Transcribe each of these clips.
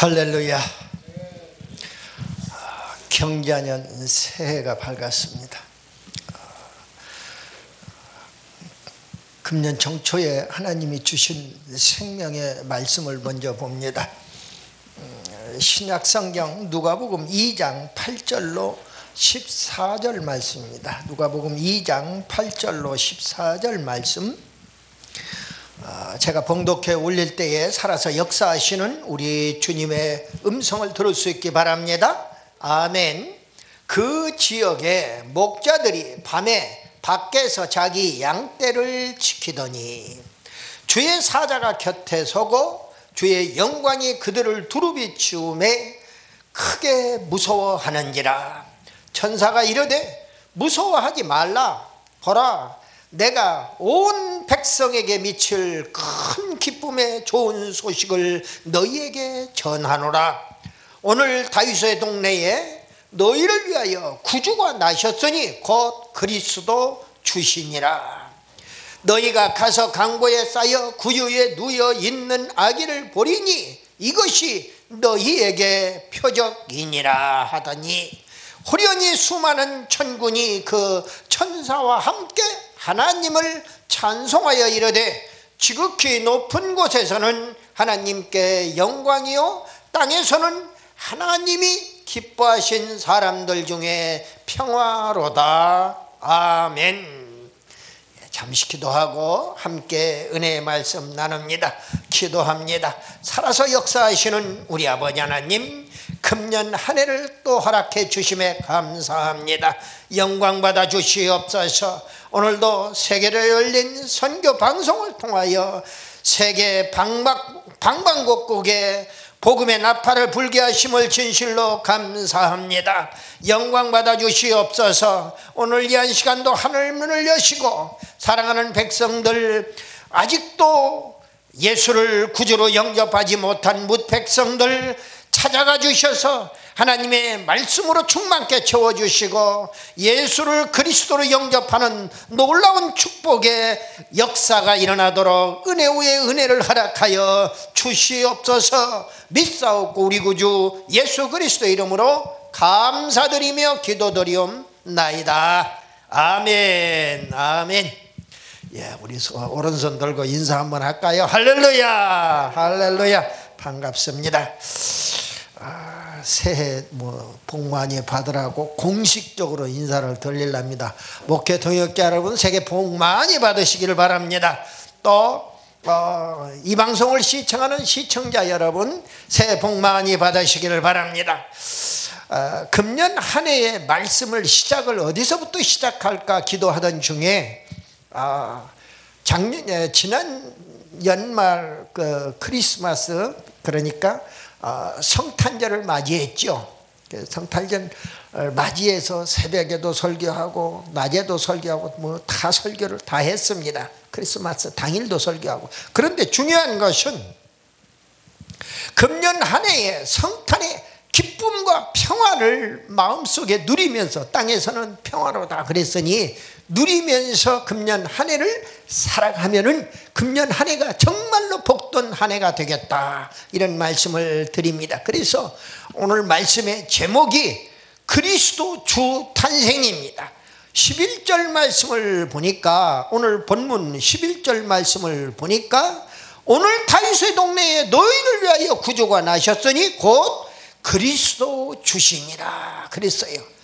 할렐루야. 경자년 새해가 밝았습니다. 금년 정초에 하나님이 주신 생명의 말씀을 먼저 봅니다. 신약 성경 누가복음 2장 8절로 14절 말씀입니다. 누가복음 2장 8절로 14절 말씀. 아, 제가 봉독해 올릴 때에 살아서 역사하시는 우리 주님의 음성을 들을 수 있기 바랍니다. 아멘. 그 지역에 목자들이 밤에 밖에서 자기 양떼를 지키더니 주의 사자가 곁에 서고 주의 영광이 그들을 두루비추음에 크게 무서워하는지라 천사가 이르되 무서워하지 말라 보라 내가 온 백성에게 미칠 큰 기쁨의 좋은 소식을 너희에게 전하노라. 오늘 다윗의 동네에 너희를 위하여 구주가 나셨으니 곧 그리스도 주시니라. 너희가 가서 강고에 쌓여 구유에 누여 있는 아기를 보리니 이것이 너희에게 표적이니라 하더니 호련히 수많은 천군이 그 천사와 함께 하나님을 찬송하여 이르되 지극히 높은 곳에서는 하나님께 영광이요 땅에서는 하나님이 기뻐하신 사람들 중에 평화로다. 아멘. 잠시 기도하고 함께 은혜의 말씀 나눕니다. 기도합니다. 살아서 역사하시는 우리 아버지 하나님 금년 한 해를 또 허락해 주심에 감사합니다. 영광 받아 주시옵소서 오늘도 세계로 열린 선교 방송을 통하여 세계 방방, 방방곡곡에 복음의 나팔을 불게 하심을 진실로 감사합니다. 영광 받아 주시옵소서. 오늘 이 한 시간도 하늘 문을 여시고 사랑하는 백성들 아직도 예수를 구주로 영접하지 못한 묻 백성들 찾아가 주셔서 하나님의 말씀으로 충만케 채워주시고 예수를 그리스도로 영접하는 놀라운 축복의 역사가 일어나도록 은혜 위에 은혜를 허락하여 주시옵소서. 믿사옵고 우리 구주 예수 그리스도 이름으로 감사드리며 기도드리옵나이다. 아멘. 아멘. 예, 우리 오른손 들고 인사 한번 할까요? 할렐루야. 할렐루야. 반갑습니다. 아, 새해 뭐 복 많이 받으라고 공식적으로 인사를 드리랍니다. 목회 동역자 여러분 새해 복 많이 받으시기를 바랍니다. 또이 어, 방송을 시청하는 시청자 여러분 새해 복 많이 받으시기를 바랍니다. 어, 금년 한 해의 말씀을 시작을 어디서부터 시작할까 기도하던 중에 어, 작년 지난 연말 그 크리스마스 그러니까 어, 성탄절을 맞이했죠. 그 성탄절 맞이해서 새벽에도 설교하고 낮에도 설교하고 뭐 다 설교를 다 했습니다. 크리스마스 당일도 설교하고 그런데 중요한 것은 금년 한 해에 성탄의 기쁨과 평화를 마음속에 누리면서 땅에서는 평화로다 그랬으니 누리면서 금년 한 해를 살아가면은 금년 한 해가 정말로 복된 한 해가 되겠다. 이런 말씀을 드립니다. 그래서 오늘 말씀의 제목이 그리스도 주 탄생입니다. 11절 말씀을 보니까 오늘 본문 11절 말씀을 보니까 오늘 다윗의 동네에 너희를 위하여 구조가 나셨으니 곧 그리스도 주시니라 그랬어요.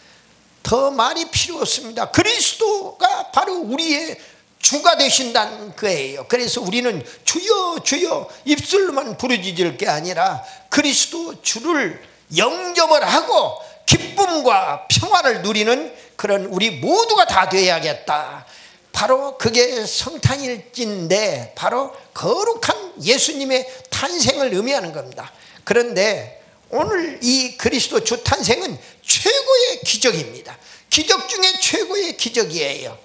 더 말이 필요 없습니다. 그리스도가 바로 우리의 주가 되신다는 거예요. 그래서 우리는 주여 주여 입술로만 부르짖을 게 아니라 그리스도 주를 영접을 하고 기쁨과 평화를 누리는 그런 우리 모두가 다 되어야겠다. 바로 그게 성탄일진데 바로 거룩한 예수님의 탄생을 의미하는 겁니다. 그런데 오늘 이 그리스도 주 탄생은 최고의 기적입니다. 기적 중에 최고의 기적이에요.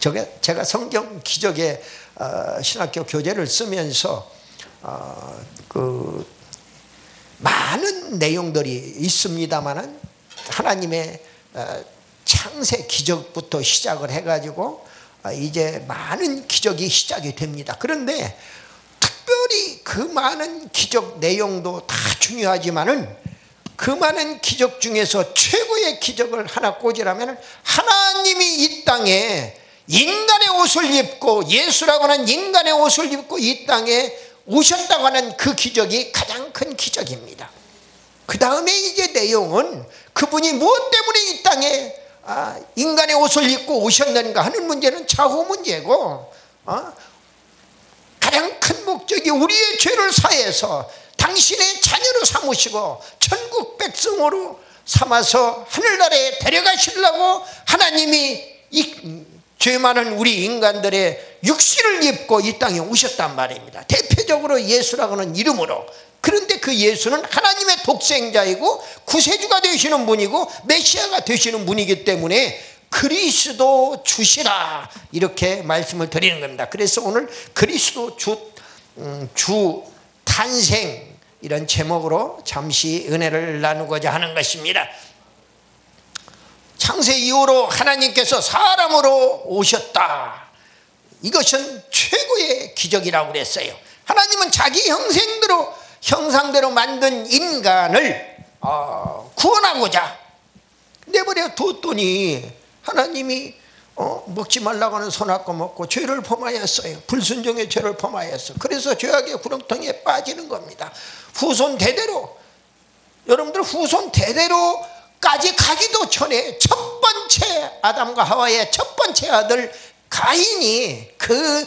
저게 제가 성경 기적의 어, 신학교 교재를 쓰면서 어, 그 많은 내용들이 있습니다만은 하나님의 어, 창세 기적부터 시작을 해가지고 이제 많은 기적이 시작이 됩니다. 그런데 특별히 그 많은 기적 내용도 다 중요하지만은 그 많은 기적 중에서 최고의 기적을 하나 꽂으라면 하나님이 이 땅에 인간의 옷을 입고 예수라고 하는 인간의 옷을 입고 이 땅에 오셨다고 하는 그 기적이 가장 큰 기적입니다. 그 다음에 이제 내용은 그분이 무엇 때문에 이 땅에 아, 인간의 옷을 입고 오셨는가 하는 문제는 차후 문제고 어? 가장 큰 목적이 우리의 죄를 사해서 당신의 자녀로 삼으시고 천국 백성으로 삼아서 하늘나라에 데려가시려고 하나님이 이 죄 많은 우리 인간들의 육신을 입고 이 땅에 오셨단 말입니다. 대표적으로 예수라고는 이름으로. 그런데 그 예수는 하나님의 독생자이고 구세주가 되시는 분이고 메시아가 되시는 분이기 때문에 그리스도 주시라 이렇게 말씀을 드리는 겁니다. 그래서 오늘 그리스도 주, 음, 주 탄생 이런 제목으로 잠시 은혜를 나누고자 하는 것입니다. 창세 이후로 하나님께서 사람으로 오셨다. 이것은 최고의 기적이라고 그랬어요. 하나님은 자기 형생대로 형상대로 만든 인간을 어, 구원하고자 내버려 뒀더니 하나님이 어, 먹지 말라고 하는 선악과 먹고 죄를 범하였어요. 불순종의 죄를 범하였어. 그래서 죄악의 구렁텅이에 빠지는 겁니다. 후손 대대로 여러분들 후손 대대로까지 가기도 전에 첫 번째 아담과 하와의 첫 번째 아들 가인이 그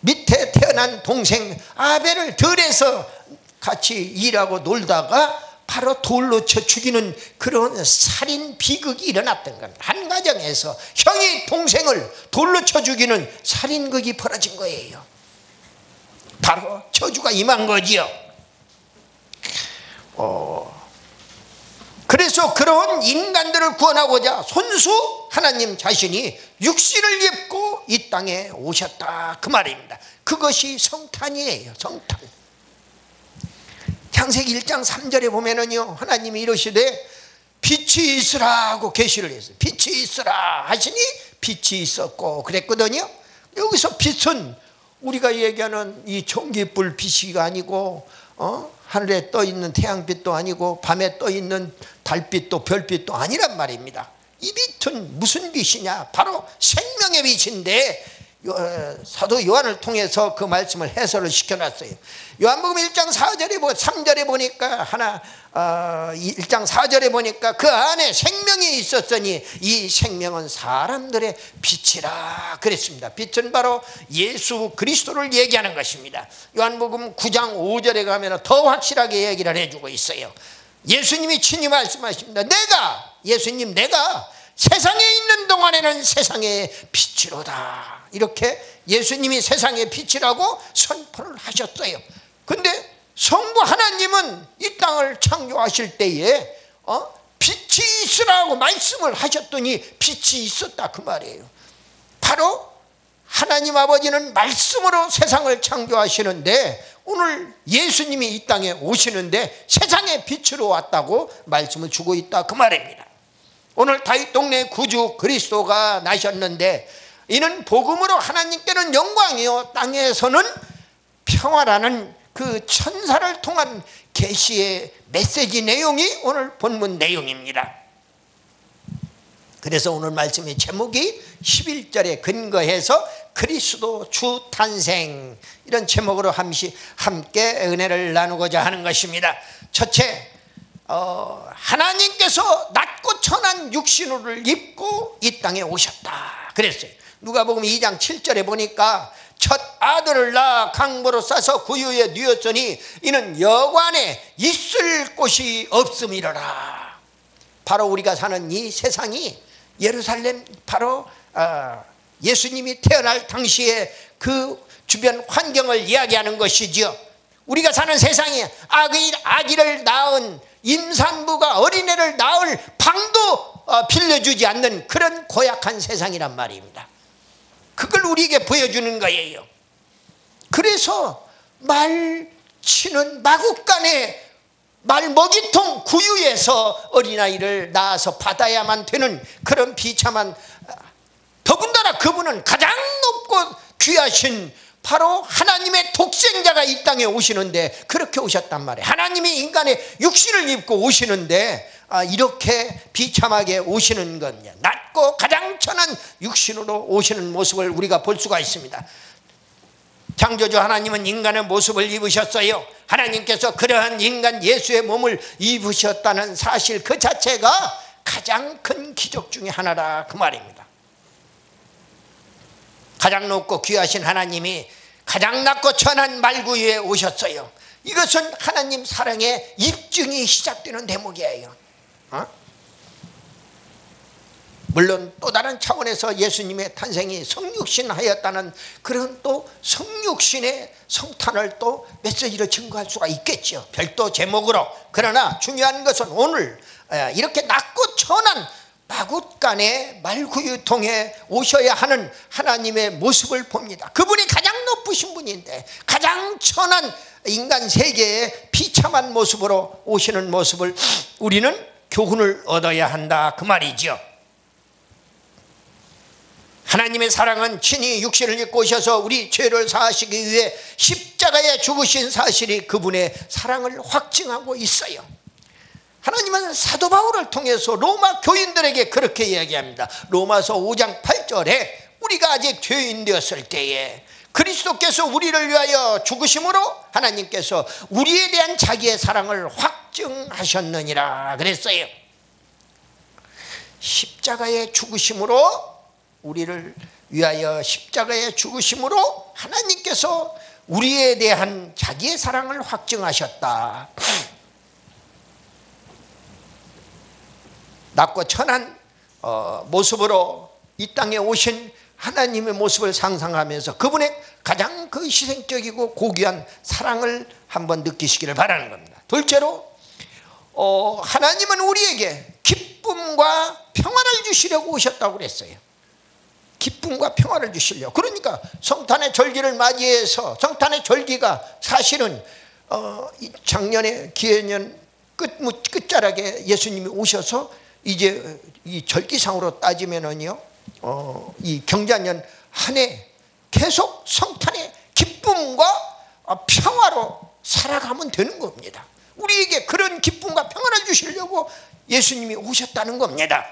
밑에 태어난 동생 아벨을 들에서 같이 일하고 놀다가 바로 돌로 쳐 죽이는 그런 살인 비극이 일어났던 겁니다. 한 가정에서 형이 동생을 돌로 쳐 죽이는 살인극이 벌어진 거예요. 바로 저주가 임한 거지요. 어, 그래서 그런 인간들을 구원하고자 손수 하나님 자신이 육신을 입고 이 땅에 오셨다. 그 말입니다. 그것이 성탄이에요. 성탄. 창세기 1장 3절에 보면은요 하나님이 이러시되 빛이 있으라고 계시를 했어요 빛이 있으라 하시니 빛이 있었고 그랬거든요. 여기서 빛은 우리가 얘기하는 이 전기불 빛이 아니고 어? 하늘에 떠 있는 태양빛도 아니고 밤에 떠 있는 달빛도 별빛도 아니란 말입니다. 이 빛은 무슨 빛이냐? 바로 생명의 빛인데 사도 요한을 통해서 그 말씀을 해설을 시켜놨어요. 요한복음 1장 4절에 보 3절에 보니까 하나 어, 1장 4절에 보니까 그 안에 생명이 있었으니 이 생명은 사람들의 빛이라 그랬습니다. 빛은 바로 예수 그리스도를 얘기하는 것입니다. 요한복음 9장 5절에 가면 더 확실하게 얘기를 해주고 있어요. 예수님이 친히 말씀하십니다. 내가 예수님 내가 세상에 있는 동안에는 세상의 빛이로다. 이렇게 예수님이 세상의 빛이라고 선포를 하셨어요. 근데 성부 하나님은 이 땅을 창조하실 때에 어? 빛이 있으라고 말씀을 하셨더니 빛이 있었다 그 말이에요. 바로 하나님 아버지는 말씀으로 세상을 창조하시는데 오늘 예수님이 이 땅에 오시는데 세상의 빛으로 왔다고 말씀을 주고 있다 그 말입니다. 오늘 다윗 동네 구주 그리스도가 나셨는데 이는 복음으로 하나님께는 영광이요 땅에서는 평화라는 그 천사를 통한 계시의 메시지 내용이 오늘 본문 내용입니다. 그래서 오늘 말씀의 제목이 11절에 근거해서 그리스도 주 탄생 이런 제목으로 함께 은혜를 나누고자 하는 것입니다. 첫째 어, 하나님께서 낮고 천한 육신을 입고 이 땅에 오셨다. 그랬어요. 누가복음 2장 7절에 보니까 첫 아들을 낳아 강보로 싸서 구유에 뉘었으니 이는 여관에 있을 곳이 없음이라 바로 우리가 사는 이 세상이 예루살렘 바로 어, 예수님이 태어날 당시에 그 주변 환경을 이야기하는 것이지요. 우리가 사는 세상에 아기, 아기를 낳은 임산부가 어린애를 낳을 방도 어, 빌려주지 않는 그런 고약한 세상이란 말입니다. 그걸 우리에게 보여주는 거예요. 그래서 말 치는 마국간에 말 먹이통 구유에서 어린아이를 낳아서 받아야만 되는 그런 비참한 더군다나 그분은 가장 높고 귀하신 바로 하나님의 독생자가 이 땅에 오시는데 그렇게 오셨단 말이에요. 하나님이 인간의 육신을 입고 오시는데 아, 이렇게 비참하게 오시는 건 낮고 가장 천한 육신으로 오시는 모습을 우리가 볼 수가 있습니다. 창조주 하나님은 인간의 모습을 입으셨어요. 하나님께서 그러한 인간 예수의 몸을 입으셨다는 사실 그 자체가 가장 큰 기적 중의 하나라 그 말입니다. 가장 높고 귀하신 하나님이 가장 낮고 천한 말구 위에 오셨어요. 이것은 하나님 사랑의 입증이 시작되는 대목이에요. 어? 물론 또 다른 차원에서 예수님의 탄생이 성육신하였다는 그런 또 성육신의 성탄을 또 메시지로 증거할 수가 있겠죠. 별도 제목으로. 그러나 중요한 것은 오늘 이렇게 낮고 천한 마굿간의 말구유통에 오셔야 하는 하나님의 모습을 봅니다. 그분이 가장 높으신 분인데 가장 천한 인간 세계의 비참한 모습으로 오시는 모습을 우리는 교훈을 얻어야 한다 그 말이죠. 하나님의 사랑은 친히 육신을 입고 오셔서 우리 죄를 사하시기 위해 십자가에 죽으신 사실이 그분의 사랑을 확증하고 있어요. 하나님은 사도 바울을 통해서 로마 교인들에게 그렇게 이야기합니다. 로마서 5장 8절에 우리가 아직 죄인 되었을 때에 그리스도께서 우리를 위하여 죽으심으로 하나님께서 우리에 대한 자기의 사랑을 확 증하셨느니라 그랬어요. 십자가의 죽으심으로 우리를 위하여 십자가에 죽으심으로 하나님께서 우리에 대한 자기의 사랑을 확증하셨다. 낮고 천한 어, 모습으로 이 땅에 오신 하나님의 모습을 상상하면서 그분의 가장 그 희생적이고 고귀한 사랑을 한번 느끼시기를 바라는 겁니다. 둘째로 어, 하나님은 우리에게 기쁨과 평안을 주시려고 오셨다고 그랬어요. 기쁨과 평화를 주시려. 그러니까 성탄의 절기를 맞이해서 성탄의 절기가 사실은 어, 작년에 기해년 끝 끝자락에 예수님이 오셔서 이제 이 절기상으로 따지면은요, 어, 이 경자년 한 해 계속 성탄의 기쁨과 평화로 살아가면 되는 겁니다. 우리에게 그런 기쁨과 평화를 주시려고 예수님이 오셨다는 겁니다.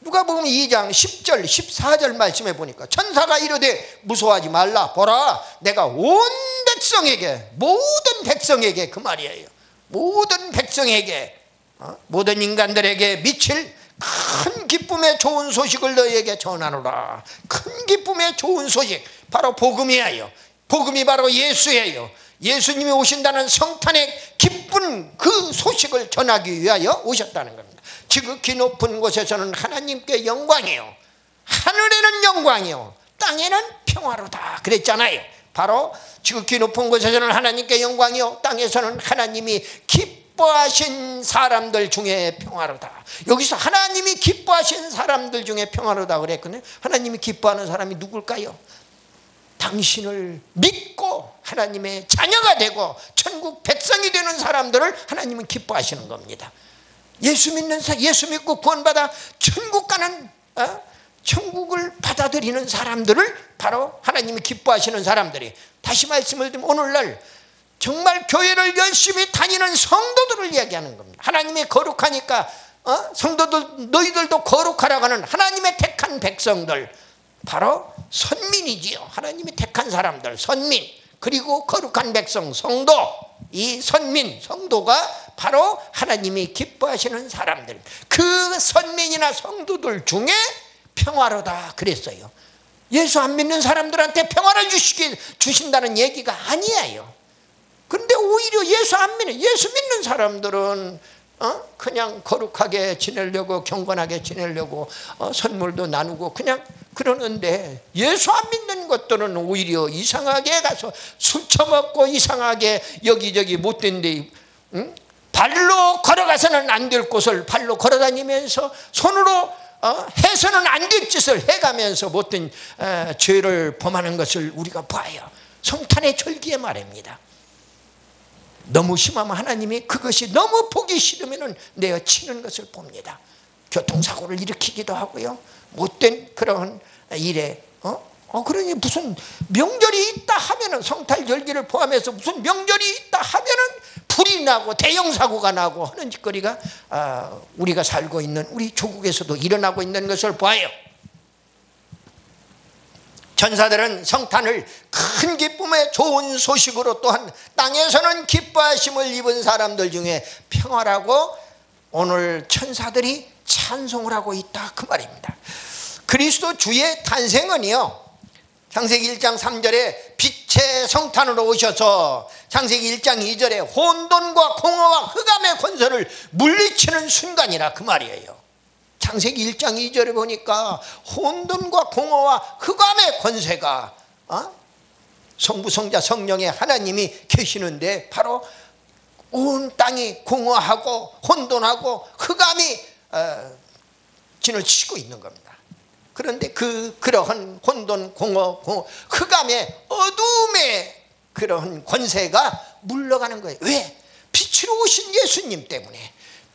누가 보면 2장 10절 14절 말씀해 보니까 천사가 이르되 무서워하지 말라 보라 내가 온 백성에게 모든 백성에게 그 말이에요 모든 백성에게 어? 모든 인간들에게 미칠 큰 기쁨의 좋은 소식을 너희에게 전하노라 큰 기쁨의 좋은 소식 바로 복음이에요 복음이 바로 예수예요 예수님이 오신다는 성탄의 기쁜 그 소식을 전하기 위하여 오셨다는 겁니다 지극히 높은 곳에서는 하나님께 영광이요. 하늘에는 영광이요. 땅에는 평화로다. 그랬잖아요. 바로 지극히 높은 곳에서는 하나님께 영광이요. 땅에서는 하나님이 기뻐하신 사람들 중에 평화로다. 여기서 하나님이 기뻐하신 사람들 중에 평화로다 그랬거든요. 하나님이 기뻐하는 사람이 누굴까요? 당신을 믿고 하나님의 자녀가 되고 천국 백성이 되는 사람들을 하나님은 기뻐하시는 겁니다. 예수 믿는 사 예수 믿고 구원받아 천국 가는 어? 천국을 받아들이는 사람들을 바로 하나님이 기뻐하시는 사람들이 다시 말씀을 드리면 오늘날 정말 교회를 열심히 다니는 성도들을 이야기하는 겁니다. 하나님이 거룩하니까 어? 성도들 너희들도 거룩하라고 하는 하나님의 택한 백성들 바로 선민이지요. 하나님이 택한 사람들 선민. 그리고 거룩한 백성 성도. 이 선민 성도가 바로 하나님이 기뻐하시는 사람들. 그 선민이나 성도들 중에 평화로다 그랬어요. 예수 안 믿는 사람들한테 평화를 주시기, 주신다는 얘기가 아니에요. 근데 오히려 예수 안 믿는 예수 믿는 사람들은 어? 그냥 거룩하게 지내려고 경건하게 지내려고 어? 선물도 나누고 그냥 그러는데 예수 안 믿는 것들은 오히려 이상하게 가서 술 처먹고 이상하게 여기저기 못된 데 응? 발로 걸어가서는 안 될 곳을 발로 걸어다니면서 손으로 어, 해서는 안 될 짓을 해가면서 못된 어, 죄를 범하는 것을 우리가 봐요. 성탄의 절기에 말입니다. 너무 심하면 하나님이 그것이 너무 보기 싫으면 내어 치는 것을 봅니다. 교통사고를 일으키기도 하고요. 못된 그런 일에 어? 어, 그러니 무슨 명절이 있다 하면은 성탈 절기를 포함해서 무슨 명절이 있다 하면은 불이 나고 대형 사고가 나고 하는 짓거리가 아, 우리가 살고 있는 우리 조국에서도 일어나고 있는 것을 보아요. 전사들은 성탄을 큰 기쁨의 좋은 소식으로 또한 땅에서는 기뻐하심을 입은 사람들 중에 평화라고 오늘 천사들이 찬송을 하고 있다 그 말입니다. 그리스도 주의 탄생은요. 창세기 1장 3절에 빛의 성탄으로 오셔서 창세기 1장 2절에 혼돈과 공허와 흑암의 권세를 물리치는 순간이라 그 말이에요. 창세기 1장 2절에 보니까 혼돈과 공허와 흑암의 권세가 어? 성부 성자 성령의 하나님이 계시는데 바로 온 땅이 공허하고 혼돈하고 흑암이 어, 진을 치고 있는 겁니다. 그런데 그 그러한 혼돈 공허, 공허 흑암의 어둠의 그러한 권세가 물러가는 거예요. 왜? 빛으로 오신 예수님 때문에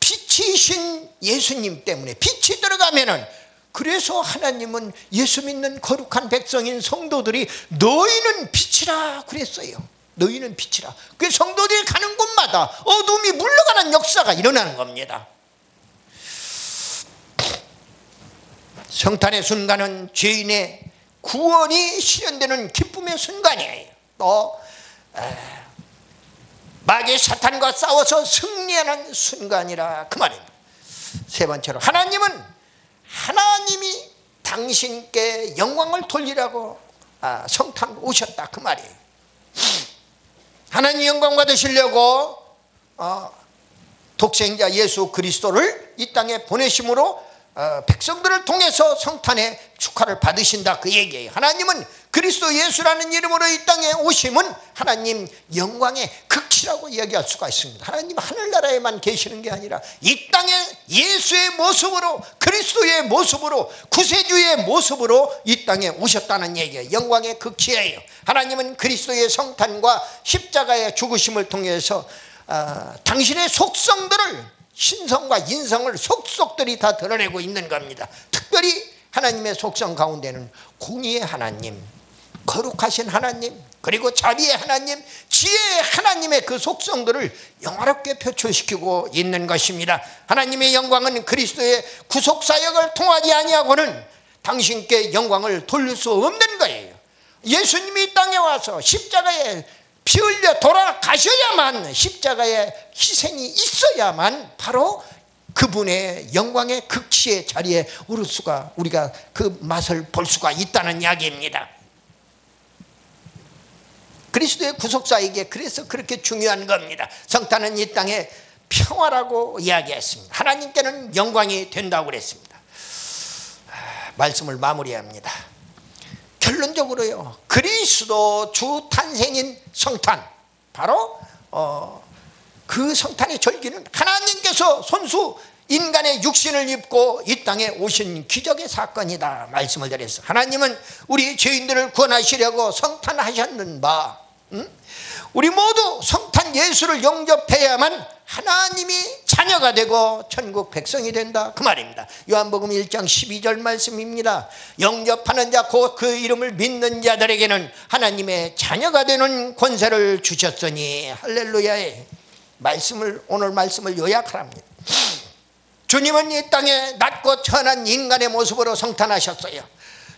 빛이신 예수님 때문에 빛이 들어가면은 그래서 하나님은 예수 믿는 거룩한 백성인 성도들이 너희는 빛이라 그랬어요. 너희는 빛이라. 그 성도들이 가는 곳마다 어둠이 물러가는 역사가 일어나는 겁니다. 성탄의 순간은 죄인의 구원이 실현되는 기쁨의 순간이에요. 또 마귀 사탄과 싸워서 승리하는 순간이라 그 말입니다. 세 번째로 하나님은 하나님이 당신께 영광을 돌리라고 아, 성탄 오셨다 그 말이에요. 하나님 영광 받으시려고 어, 독생자 예수 그리스도를 이 땅에 보내심으로 어, 백성들을 통해서 성탄의 축하를 받으신다 그 얘기예요. 하나님은 그리스도 예수라는 이름으로 이 땅에 오심은 하나님 영광의 극치라고 이야기할 수가 있습니다. 하나님 하늘나라에만 계시는 게 아니라 이 땅에 예수의 모습으로 그리스도의 모습으로 구세주의 모습으로 이 땅에 오셨다는 얘기예요. 영광의 극치예요. 하나님은 그리스도의 성탄과 십자가의 죽으심을 통해서 어, 당신의 속성들을 신성과 인성을 속속들이 다 드러내고 있는 겁니다. 특별히 하나님의 속성 가운데는 공의의 하나님, 거룩하신 하나님, 그리고 자비의 하나님, 지혜의 하나님의 그 속성들을 영화롭게 표출시키고 있는 것입니다. 하나님의 영광은 그리스도의 구속 사역을 통하지 아니하고는 당신께 영광을 돌릴 수 없는 거예요. 예수님이 땅에 와서 십자가에 피 흘려 돌아가셔야만 십자가의 희생이 있어야만 바로 그분의 영광의 극치의 자리에 오를 수가 우리가 그 맛을 볼 수가 있다는 이야기입니다. 그리스도의 구속사에게 그래서 그렇게 중요한 겁니다. 성탄은 이 땅에 평화라고 이야기했습니다. 하나님께는 영광이 된다고 그랬습니다. 아, 말씀을 마무리합니다. 결론적으로요. 그리스도 주 탄생인 성탄 바로 어, 그 성탄의 절기는 하나님께서 손수 인간의 육신을 입고 이 땅에 오신 기적의 사건이다 말씀을 드렸어. 하나님은 우리 죄인들을 구원하시려고 성탄하셨는 바, 응? 우리 모두 성탄 예수를 영접해야만 하나님이 자녀가 되고 천국 백성이 된다. 그 말입니다. 요한복음 1장 12절 말씀입니다. 영접하는 자 곧 그 이름을 믿는 자들에게는 하나님의 자녀가 되는 권세를 주셨으니 할렐루야의 말씀을 오늘 말씀을 요약합니다. 주님은 이 땅에 낮고 천한 인간의 모습으로 성탄하셨어요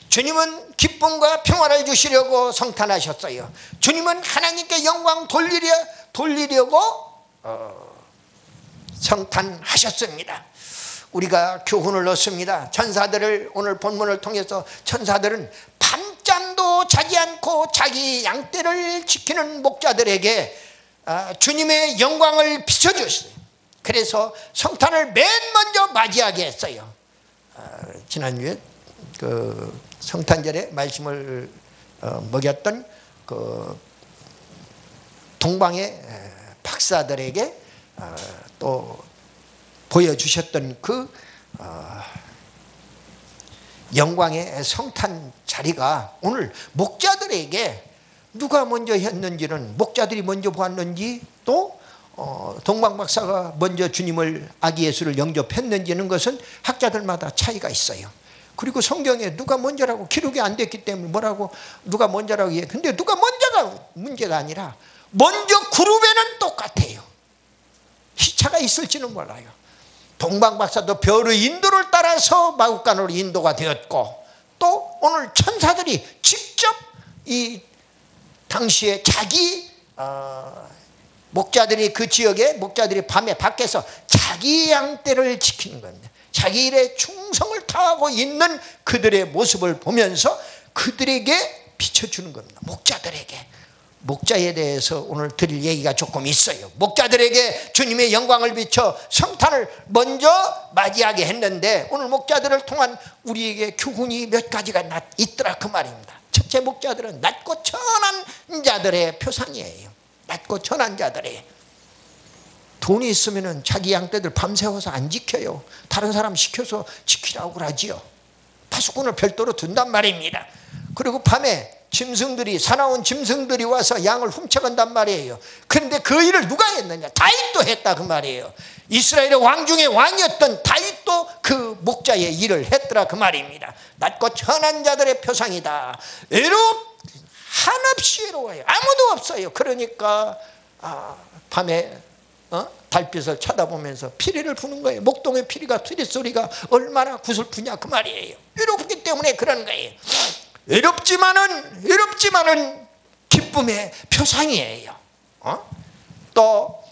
주님은 기쁨과 평화를 주시려고 성탄하셨어요 주님은 하나님께 영광 돌리려, 돌리려고 어, 성탄하셨습니다. 우리가 교훈을 얻습니다. 천사들을 오늘 본문을 통해서 천사들은 밤잠도 자지 않고 자기 양떼를 지키는 목자들에게 아, 주님의 영광을 비춰주셨어요. 그래서 성탄을 맨 먼저 맞이하게 했어요. 아, 지난주에 그 성탄절에 말씀을 어, 먹였던 그 동방의 박사들에게 어, 또 보여주셨던 그 어, 영광의 성탄 자리가 오늘 목자들에게 누가 먼저 했는지는 목자들이 먼저 보았는지 또 어, 동방 박사가 먼저 주님을 아기 예수를 영접했는지는 것은 학자들마다 차이가 있어요. 그리고 성경에 누가 먼저라고 기록이 안 됐기 때문에 뭐라고 누가 먼저라고 해. 근데 누가 먼저가 문제가 아니라 먼저 그룹에는 똑같아요. 시차가 있을지는 몰라요. 동방박사도 별의 인도를 따라서 마국간으로 인도가 되었고 또 오늘 천사들이 직접 이 당시에 자기 어, 목자들이 그 지역에 목자들이 밤에 밖에서 자기 양떼를 지키는 겁니다. 자기 일에 충성을 다하고 있는 그들의 모습을 보면서 그들에게 비춰주는 겁니다. 목자들에게. 목자에 대해서 오늘 드릴 얘기가 조금 있어요. 목자들에게 주님의 영광을 비춰 성탄을 먼저 맞이하게 했는데 오늘 목자들을 통한 우리에게 교훈이 몇 가지가 있더라 그 말입니다. 첫째 목자들은 낮고 천한 자들의 표상이에요. 낮고 천한 자들의 돈이 있으면 자기 양떼들 밤새워서 안 지켜요. 다른 사람 시켜서 지키라고 그러지요. 파수꾼을 별도로 둔단 말입니다. 그리고 밤에 짐승들이 사나운 짐승들이 와서 양을 훔쳐간단 말이에요. 그런데 그 일을 누가 했느냐? 다윗도 했다 그 말이에요. 이스라엘의 왕 중에 왕이었던 다윗도 그 목자의 일을 했더라 그 말입니다. 낮고 천한 자들의 표상이다. 외롭 한없이 외로워요. 아무도 없어요. 그러니까 아, 밤에 어? 달빛을 쳐다보면서 피리를 부는 거예요. 목동의 피리가 피리 소리가 얼마나 구슬프냐 그 말이에요. 외롭기 때문에 그런 거예요. 외롭지만은 외롭지만은 기쁨의 표상이에요. 어? 또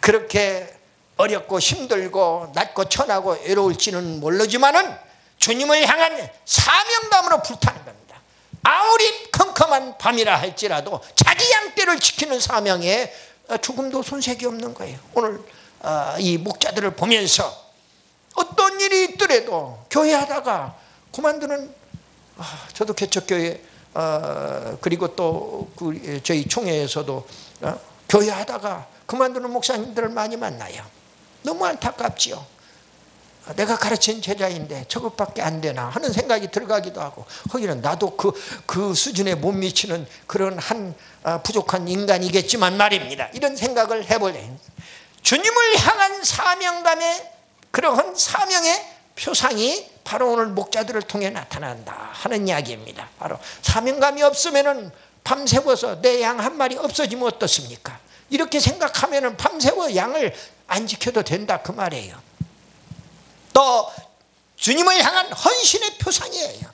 그렇게 어렵고 힘들고 낮고 천하고 외로울지는 모르지만은 주님을 향한 사명감으로 불타는 겁니다. 아무리 컴컴한 밤이라 할지라도 자기 양떼를 지키는 사명에 조금도 손색이 없는 거예요. 오늘 어, 이 목자들을 보면서 어떤 일이 있더라도 교회 하다가 그만두는 아, 저도 개척교회 어, 그리고 또그 저희 총회에서도 어, 교회 하다가 그만두는 목사님들을 많이 만나요. 너무 안타깝지요. 내가 가르친 제자인데 저것밖에 안 되나 하는 생각이 들어가기도 하고 거기는 나도 그, 그 수준에 못 미치는 그런 한 어, 부족한 인간이겠지만 말입니다. 이런 생각을 해볼래. 주님을 향한 사명감의 그러한 사명의 표상이 바로 오늘 목자들을 통해 나타난다 하는 이야기입니다. 바로 사명감이 없으면은 밤새워서 내 양 한 마리 없어지면 어떻습니까? 이렇게 생각하면은 밤새워 양을 안 지켜도 된다 그 말이에요. 또 주님을 향한 헌신의 표상이에요.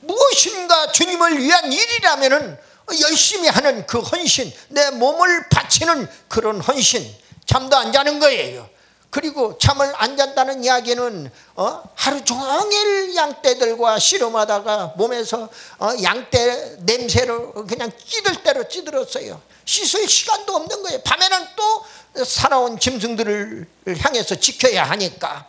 무엇인가 주님을 위한 일이라면은 열심히 하는 그 헌신, 내 몸을 바치는 그런 헌신, 잠도 안 자는 거예요. 그리고 잠을 안 잔다는 이야기는 어? 하루 종일 양떼들과 씨름하다가 몸에서 어? 양떼 냄새를 그냥 찌들 대로 찌들었어요. 씻을 시간도 없는 거예요. 밤에는 또 살아온 짐승들을 향해서 지켜야 하니까.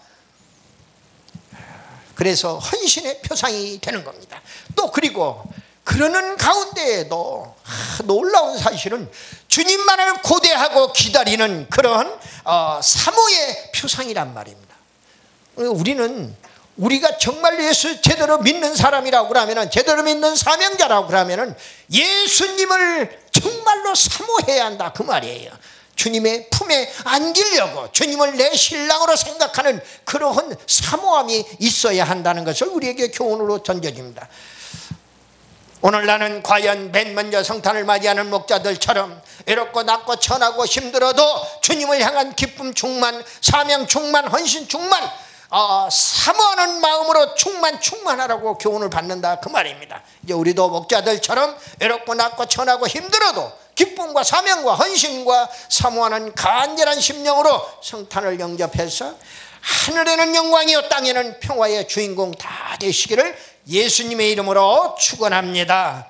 그래서 헌신의 표상이 되는 겁니다. 또 그리고 그러는 가운데에도 놀라운 사실은 주님만을 고대하고 기다리는 그런 어, 사모의 표상이란 말입니다. 우리는 우리가 정말 예수 제대로 믿는 사람이라고 그러면 제대로 믿는 사명자라고 그러면 예수님을 정말로 사모해야 한다 그 말이에요. 주님의 품에 안기려고 주님을 내 신랑으로 생각하는 그러한 사모함이 있어야 한다는 것을 우리에게 교훈으로 던져집니다. 오늘 나는 과연 맨 먼저 성탄을 맞이하는 목자들처럼 외롭고 낮고 천하고 힘들어도 주님을 향한 기쁨 충만, 사명 충만, 헌신 충만, 어, 사모하는 마음으로 충만 충만하라고 교훈을 받는다 그 말입니다. 이제 우리도 목자들처럼 외롭고 낮고 천하고 힘들어도 기쁨과 사명과 헌신과 사모하는 간절한 심령으로 성탄을 영접해서 하늘에는 영광이요 땅에는 평화의 주인공 다 되시기를 예수님의 이름으로 축원합니다.